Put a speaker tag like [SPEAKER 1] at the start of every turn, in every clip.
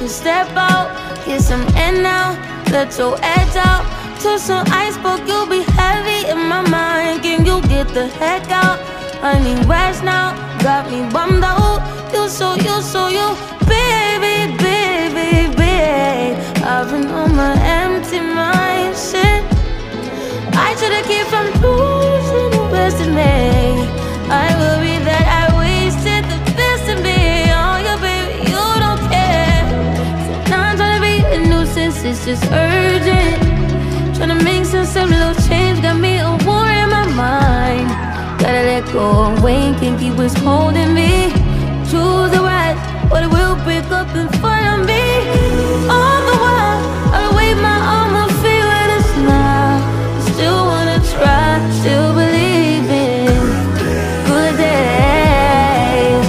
[SPEAKER 1] you step out, get some air now, let your edge out. To some iceberg, you'll be heavy in my mind. Can you get the heck out? I need rest now, got me bummed out. You so, you so, you, just urgent. Trying to make some little change, got me a war in my mind. Gotta let go of can't keep what's holding me. Choose the right, but it will pick up in front of me. All the while, I'll wave my arm, and feel with a smile. Still wanna try, still believe in good days.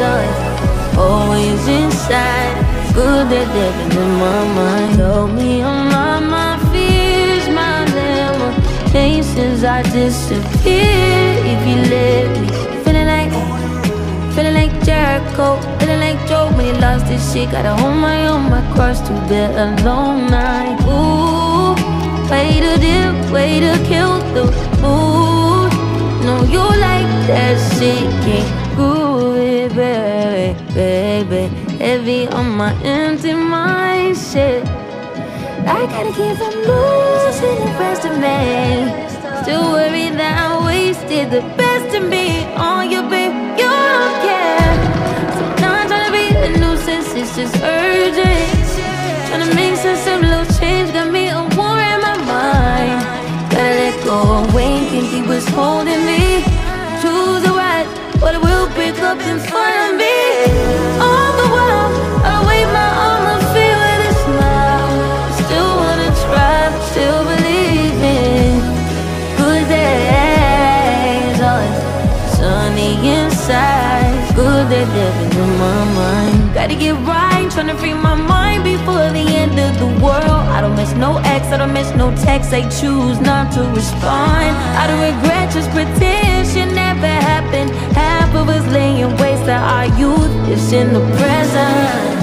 [SPEAKER 1] Always inside, good that they've in my mind. Limitations. I disappear if you let me. Feeling like, feeling like Jericho, feeling like Job when he lost his shit. Gotta hold my own, my cross to bear a long night. Ooh, way to dip, way to kill the mood. No, you like that shit, can't groove it, baby, baby. Heavy on my empty mind, shit. I gotta keep from losing the rest of me. The best in me on you, babe. You don't care. So now I'm trying to be a nuisance, it's just urgent. Trying to make some some little change, got me a war in my mind. Gotta let go of Wayne, can't keep what's holding me. Choose the right, but it will pick up in front good that living in my mind. Gotta get right, tryna free my mind before the end of the world. I don't miss no ex, I don't miss no text. They choose not to respond. I don't regret, just pretend shit never happened. Half of us laying waste our youth is in the present.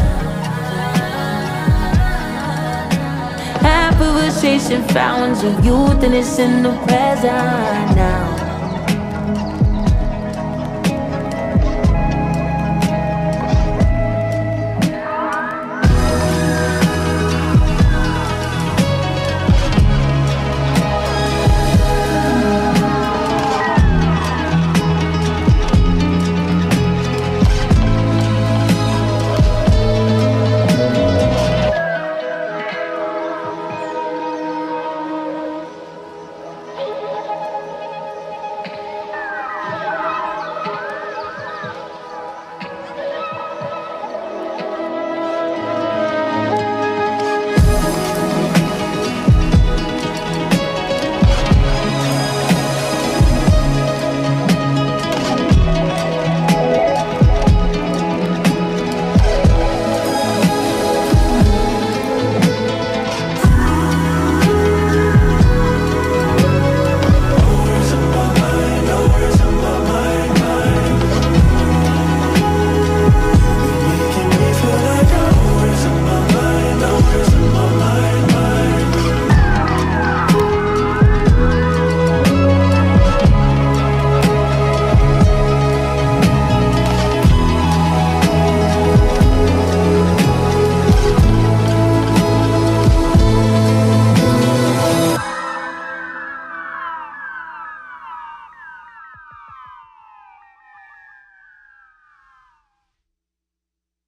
[SPEAKER 1] Half of us chasing fountains of youth and it's in the present now.